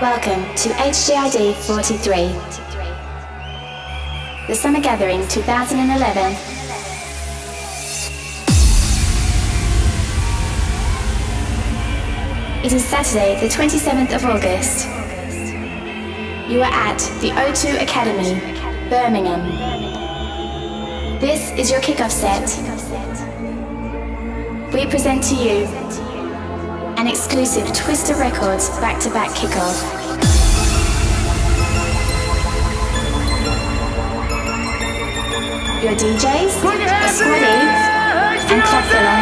Welcome to HTID 43, the Summer Gathering 2011. It is Saturday, the 27th of August. You are at the O2 Academy, Birmingham. This is your kickoff set. We present to you an exclusive Twister Records back-to-back kickoff. Your DJs are Squad-E and Klubfiller.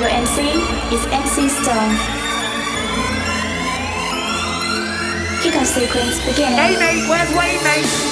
Your MC is MC Storm. Kickoff sequence beginning. Hey mate, where's Wayne mate?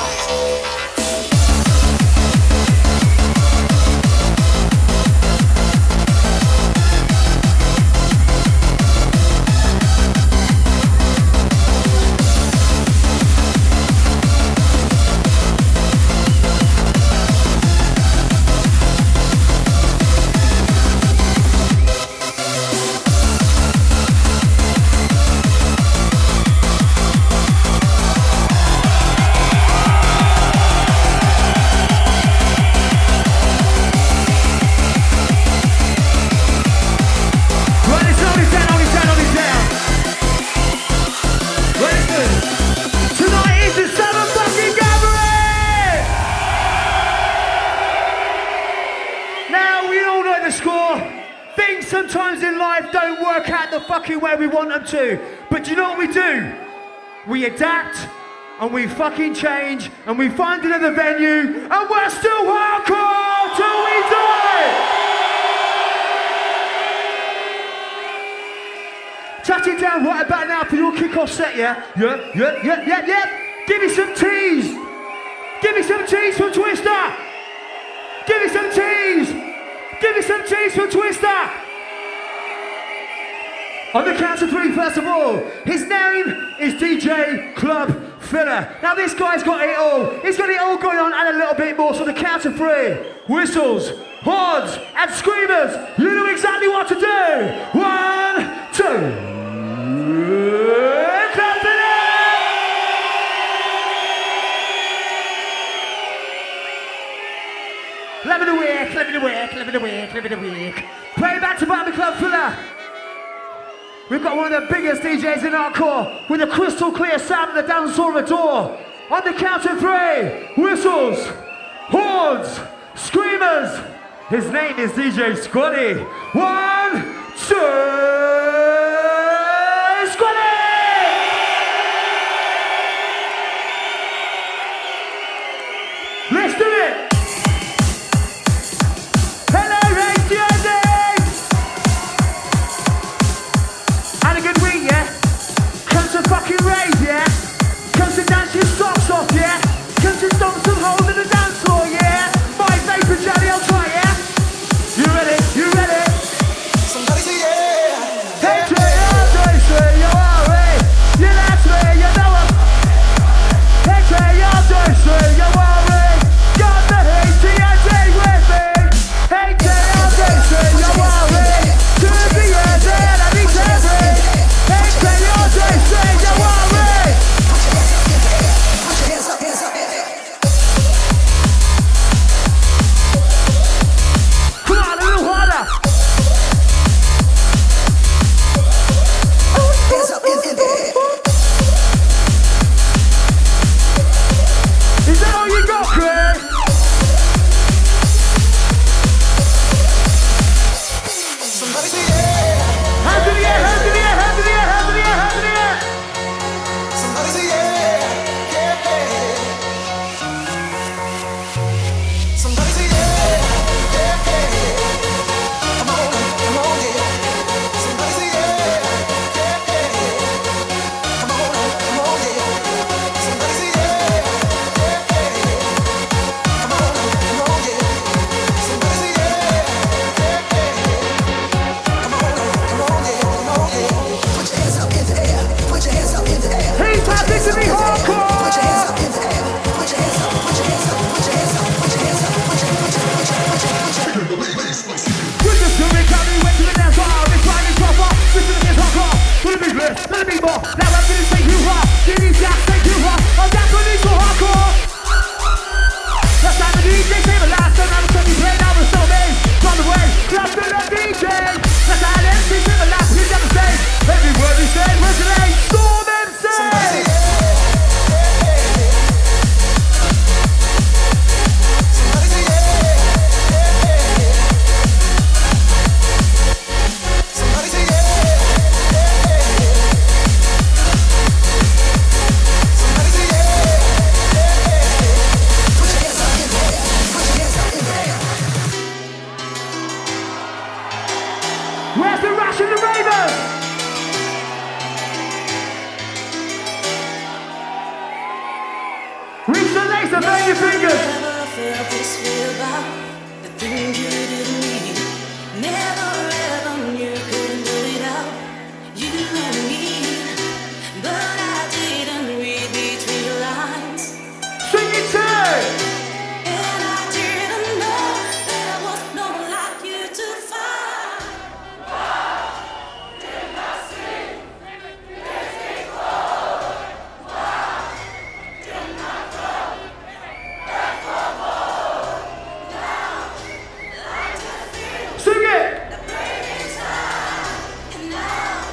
want them to. But do you know what we do? We adapt and we fucking change and we find another venue and we're still hardcore till we die! Chatting down right about now for your kick-off set, yeah? Yeah, yeah, yeah, yeah, yeah. Give me some teas. Give me some teas from Twister. Give me some teas. Give me some teas from Twister. On the count of three, first of all, his name is DJ Club Filler. Now this guy's got it all. He's got it all going on and a little bit more. So the count of three, whistles, horns, and screamers. You know exactly what to do. One, two. Club the week, club the week, club the week, the week. Play back to Barbie Klubfiller. We've got one of the biggest DJs in hardcore with a crystal clear sound at the dance floor the door. On the count of three, whistles, horns, screamers. His name is DJ Squad-E. One, two,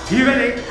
He will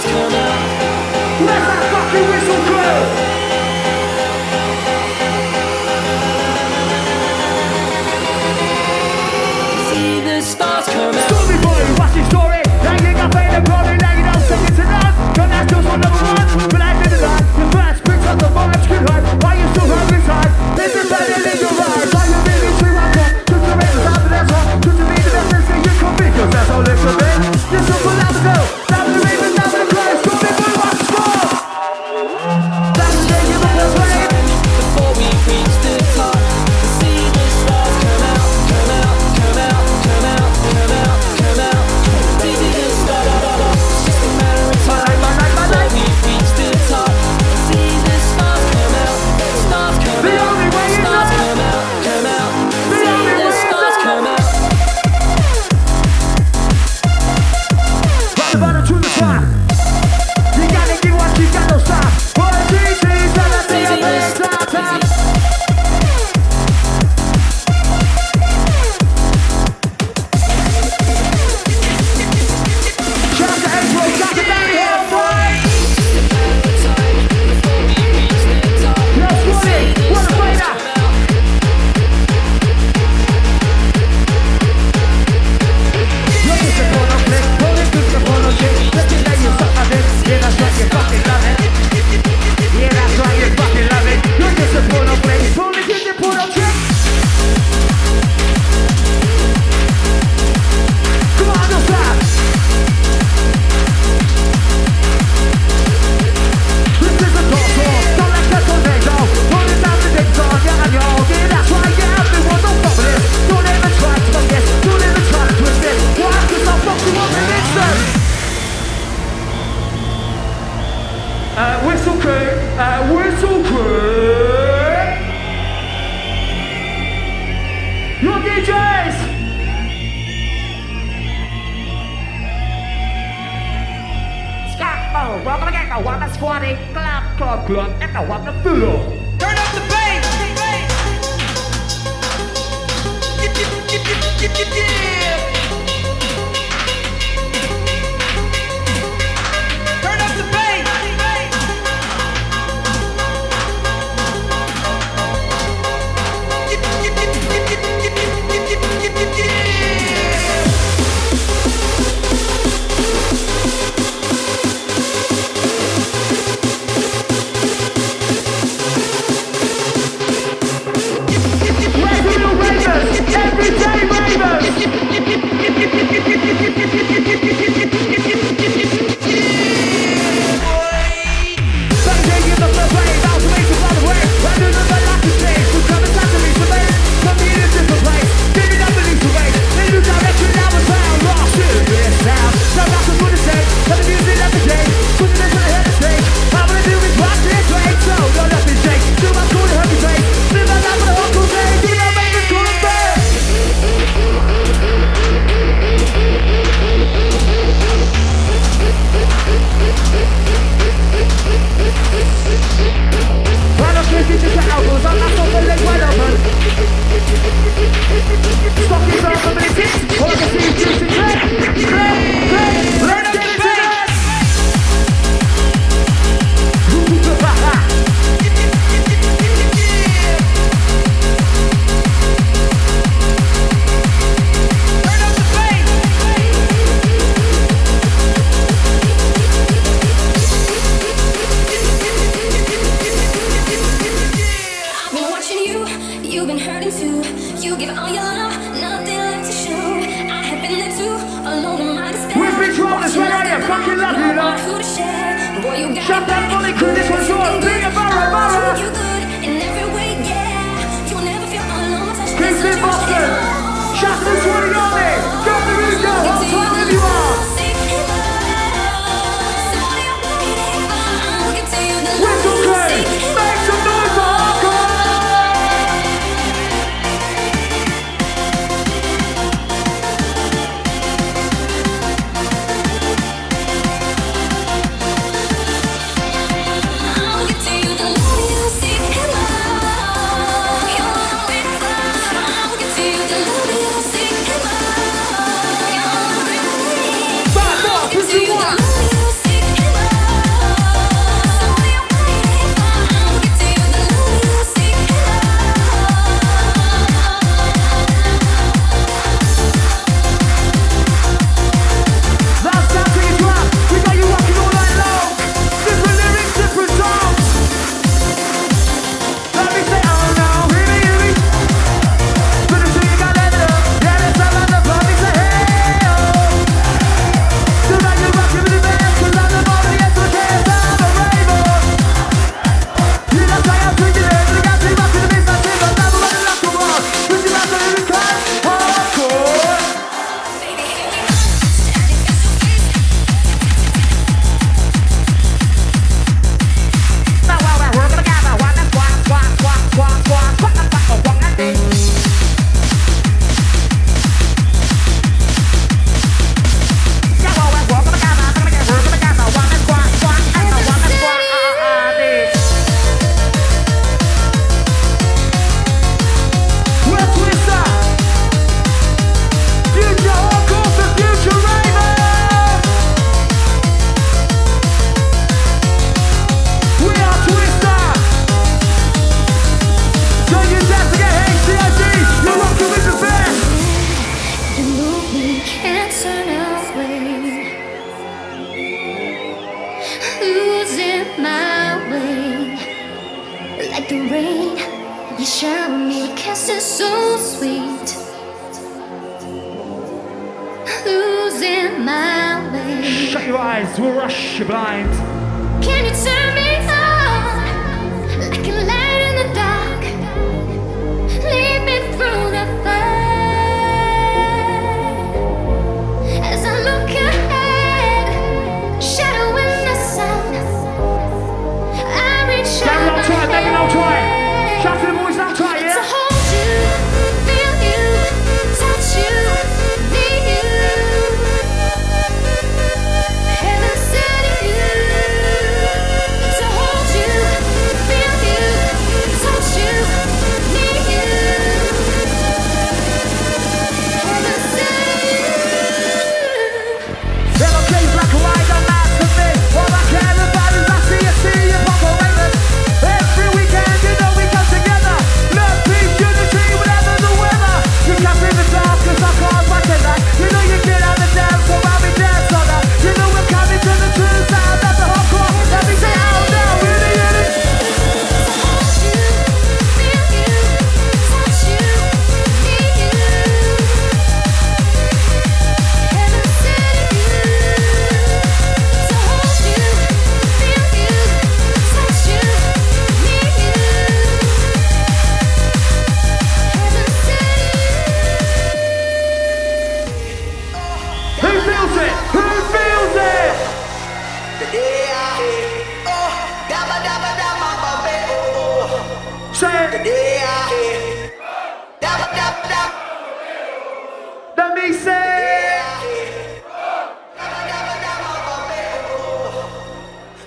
Stars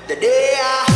The day I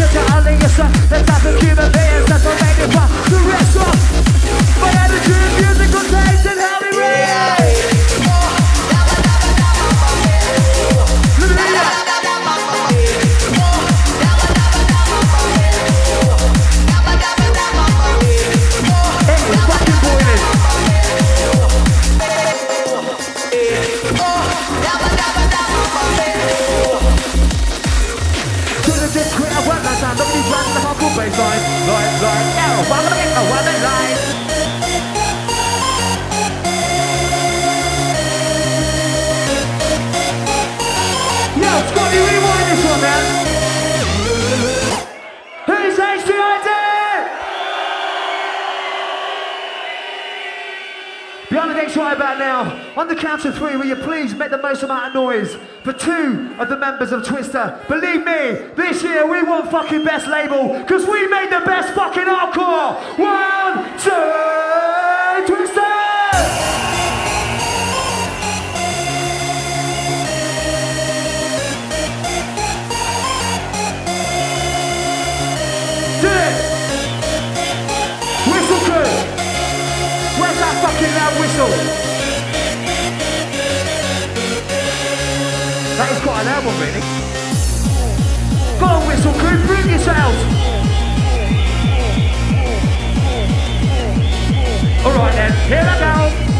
To the type of human beings that's what made it fun. The rest of my energy, musical Behind the next right about now, on the count of three, will you please make the most amount of noise for two of the members of Twister? Believe me, this year we want fucking best label, because we made the best fucking hardcore! One, two, Twister! That fucking loud whistle? That is quite an one, really. Go on, whistle crew, bring yourselves! Alright then, here I go!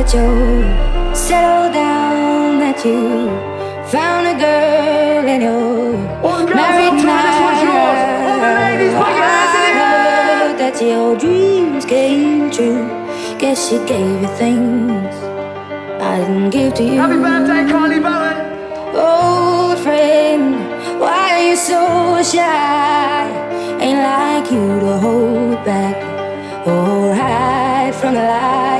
that you settled down, that you found a girl and you're All the girls married now. there, this one's yours. All the ladies, put your hands in the I heard that your dreams came true. Guess she gave you things I didn't give to you. Happy birthday, Carly Bowen. Old friend, why are you so shy? Ain't like you to hold back or hide from the light.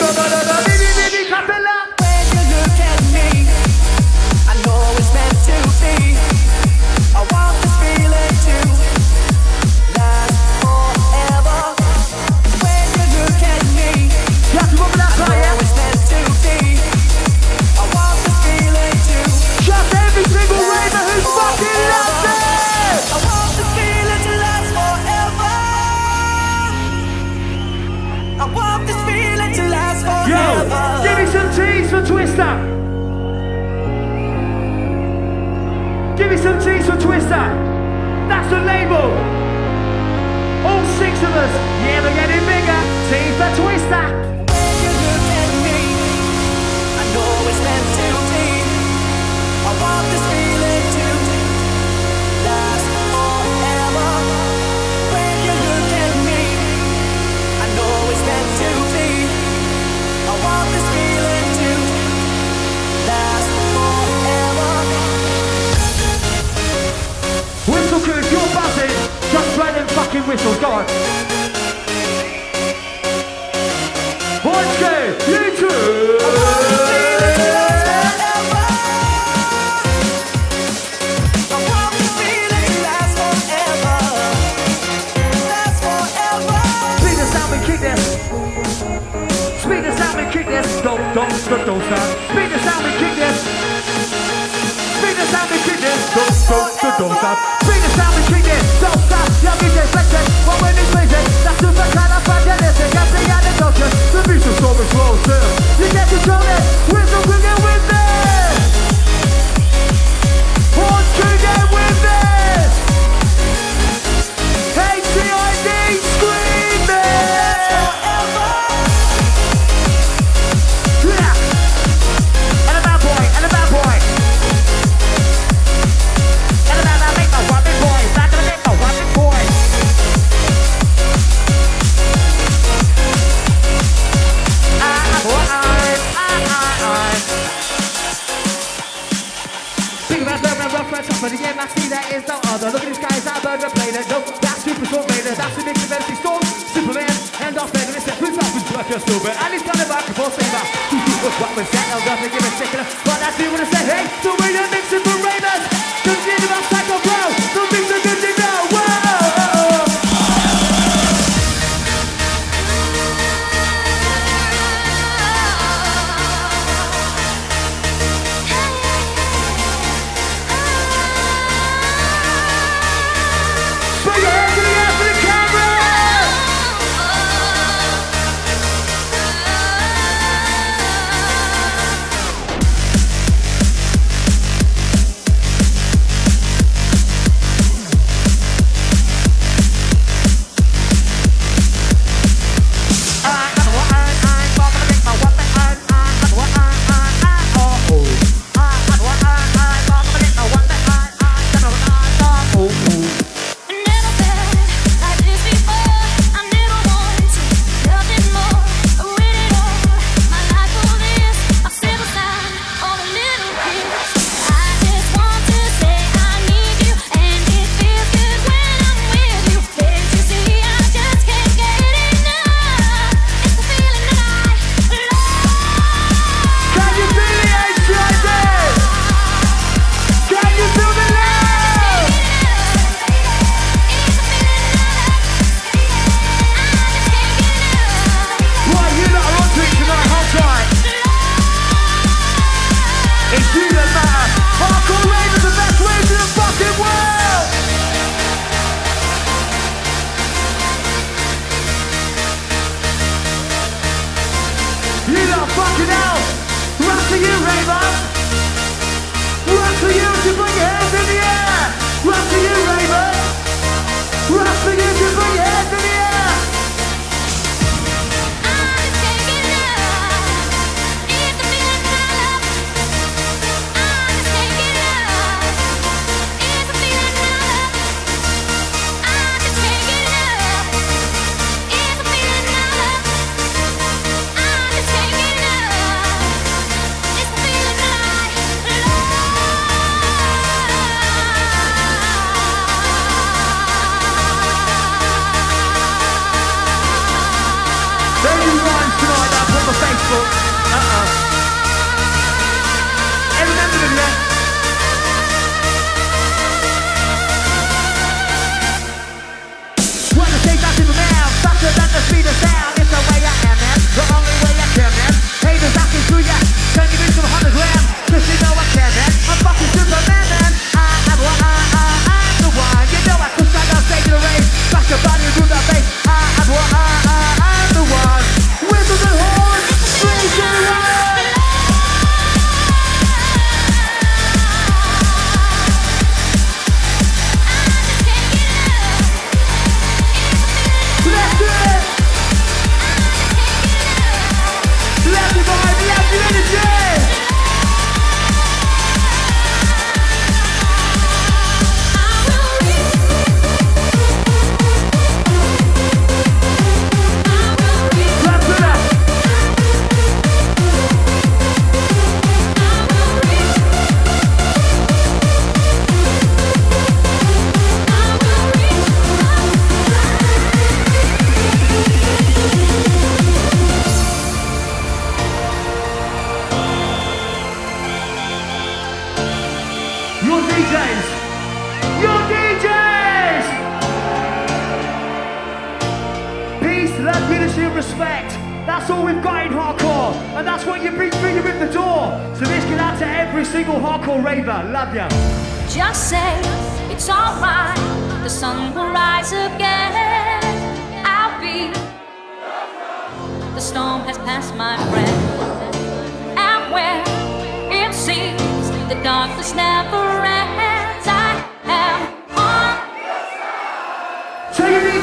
Baba, Some cheese for Twister. That's the label. All six of us. Yeah, they're getting bigger. Team for Twister. fucking whistle, go on. One, two, you two. Don't, don't, don't, don't stop. Speed and kick this the kidney, don't stop, don't don't stop. Bring the sound the kidney, don't stop. Young is reflecting, woman is busy. That's super kind of fun,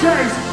Tell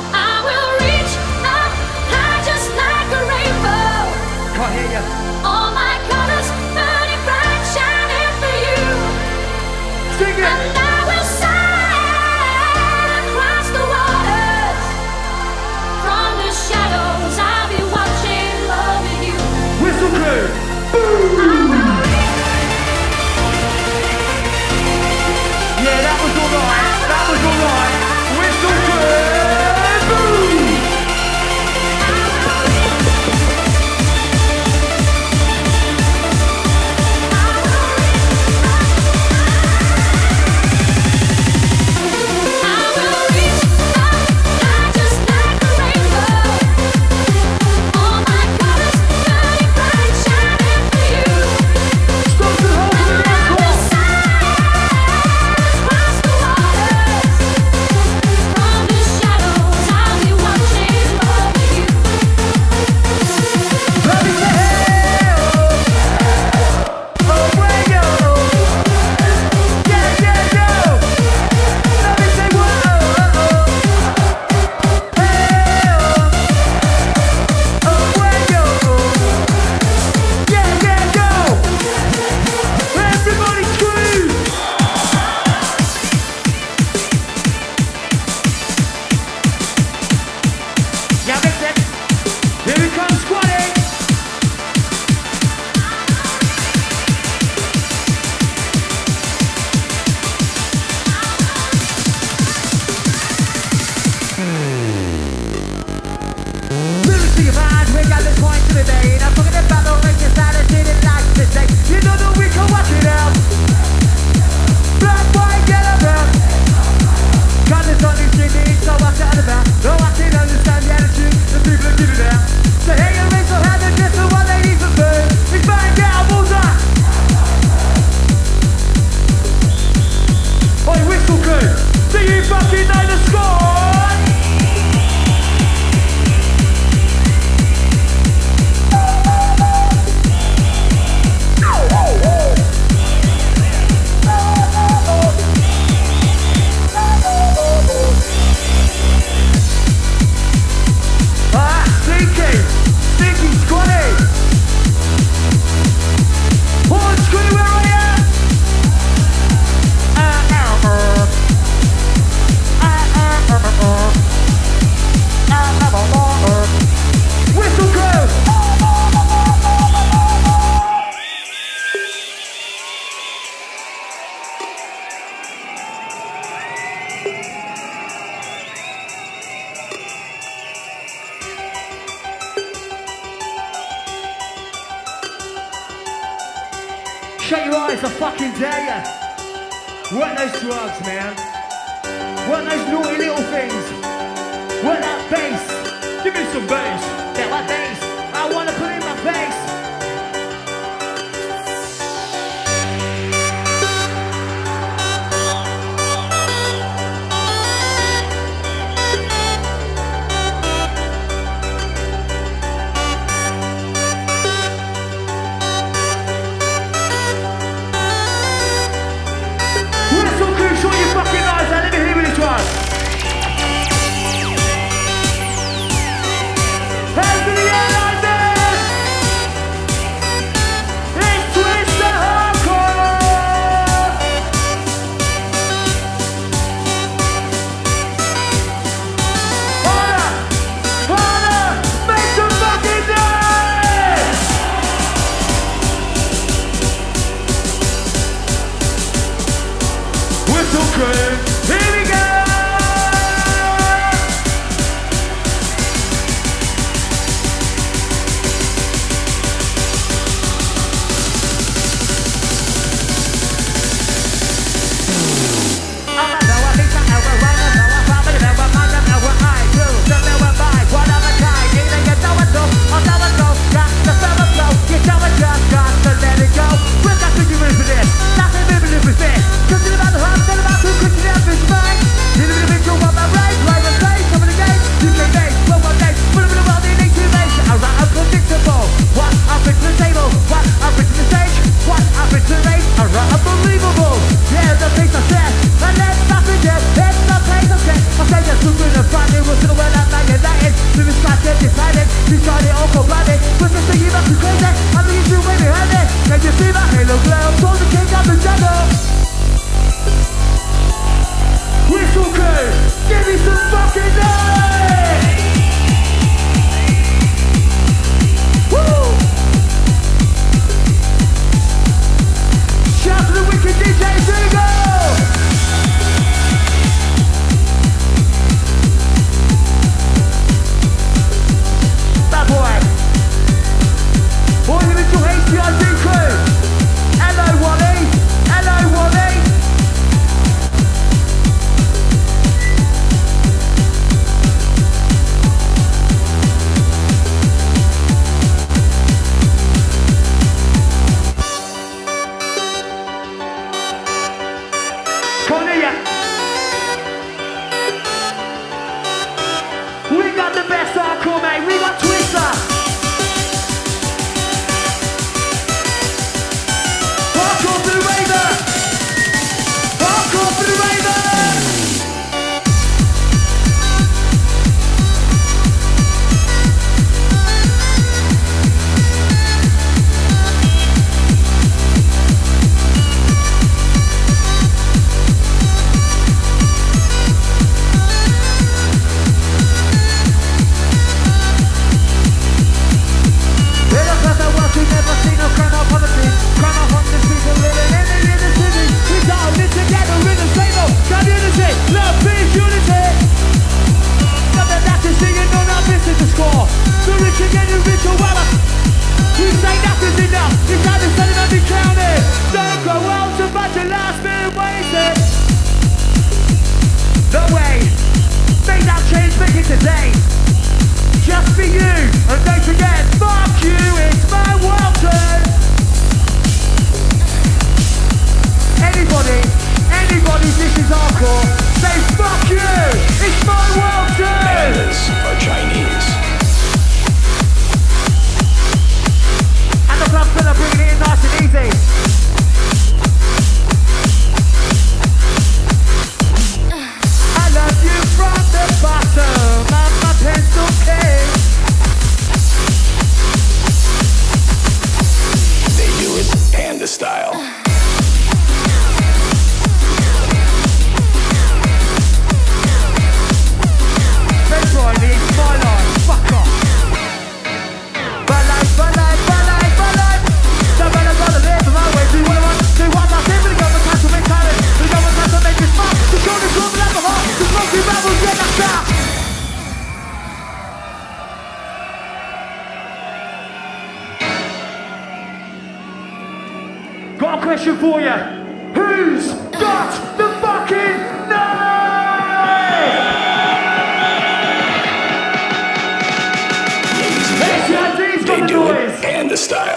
fucking know the score? see halo glow the the give me some fucking love. today. Just for you. And don't forget, fuck you, it's my world welcome. Anybody, anybody, this is hardcore. Say fuck you, it's my world welcome. Pandas are Chinese. And the club's gonna bring it in nice and easy. I love you from the bottom. the style. question for you. Who's got the fucking knowledge? Ladies and gentlemen, they do the it and the style.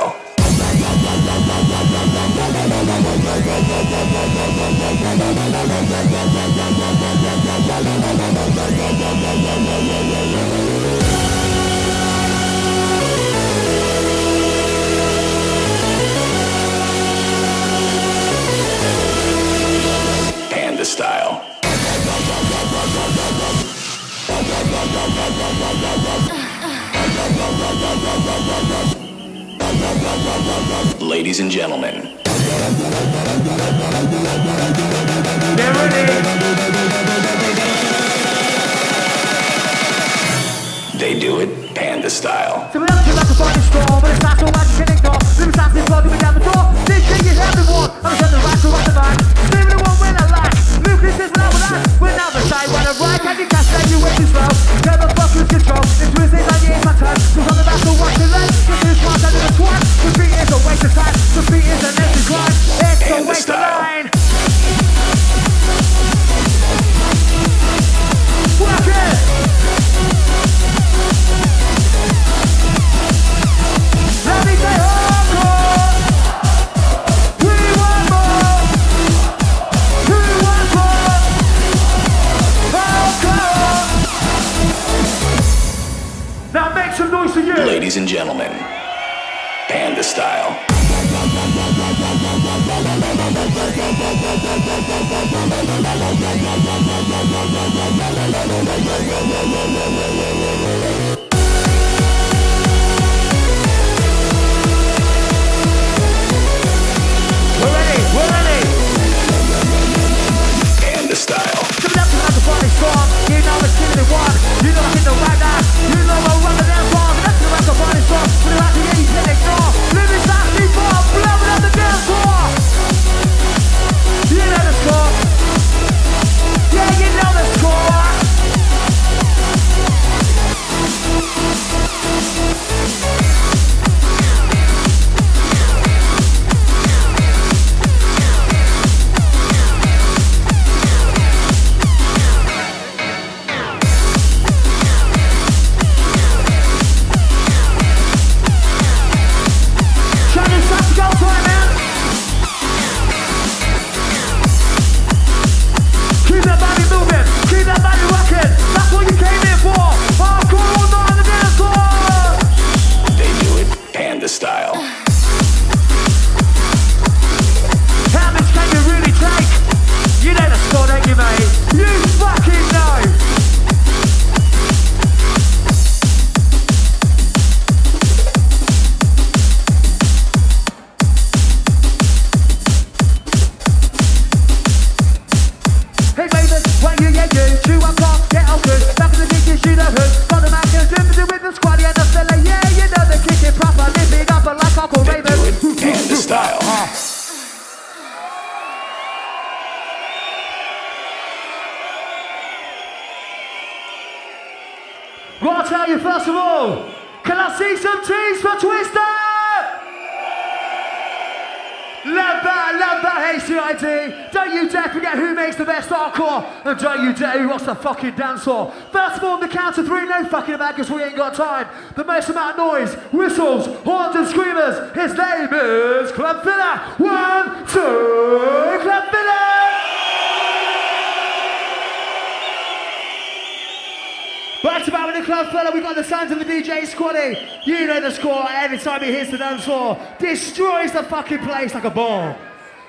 floor and Jack you dirty What's the fucking dance floor. of all the count of three, no fucking about because we ain't got time. The most amount of noise, whistles, horns and screamers. His name is Klubfiller. One, two, Klubfiller. Back to back with the Klubfiller, we got the sounds of the DJ Squad-E. You know the score, every time he hits the dance floor, destroys the fucking place like a bomb.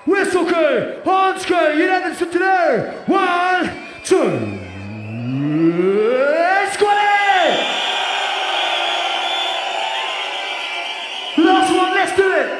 Whistle-K, Hans-K, jeden z today. One, two, skål! Last one, let's do it!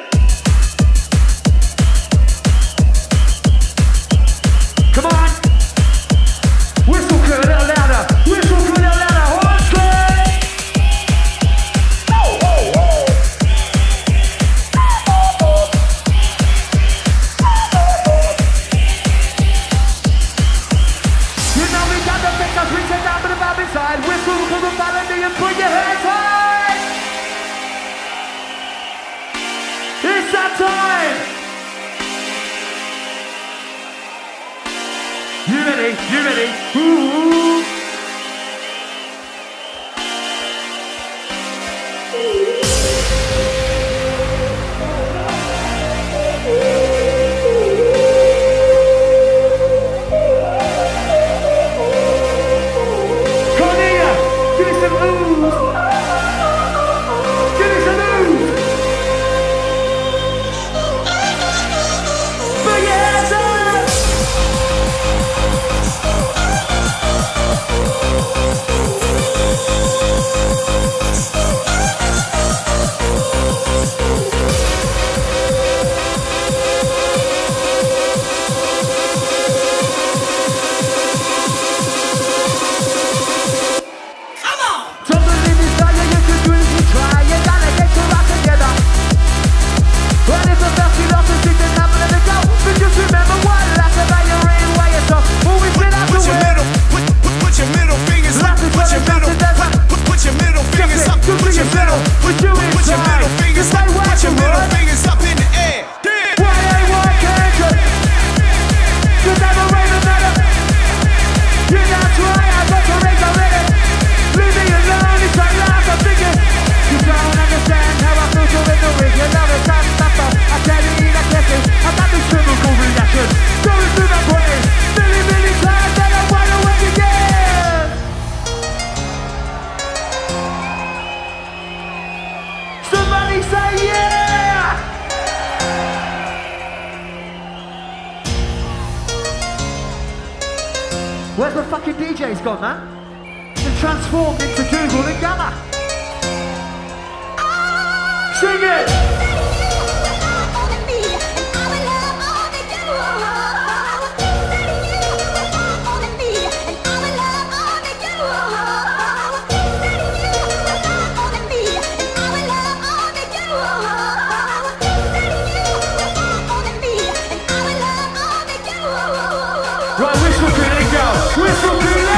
Yo, Whistle Crew, let's go. Whistle Crew,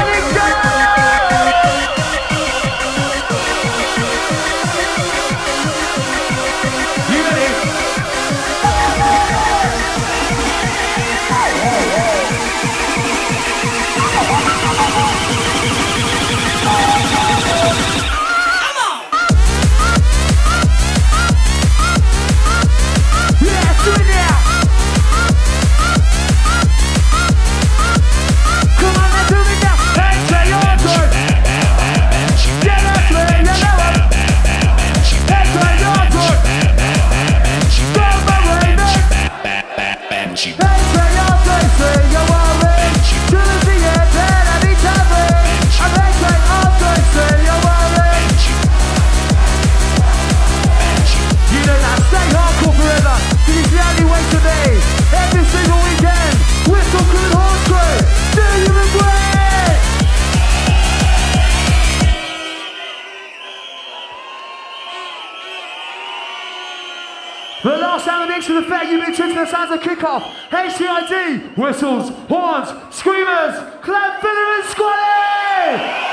whistles, horns, screamers, clap, fiddle and Squad-E!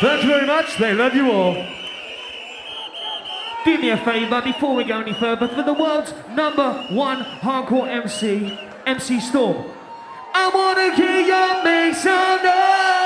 Thank you very much, they love you all. Do me a favour before we go any further for the world's number one hardcore MC, MC Storm. I wanna hear you make some noise!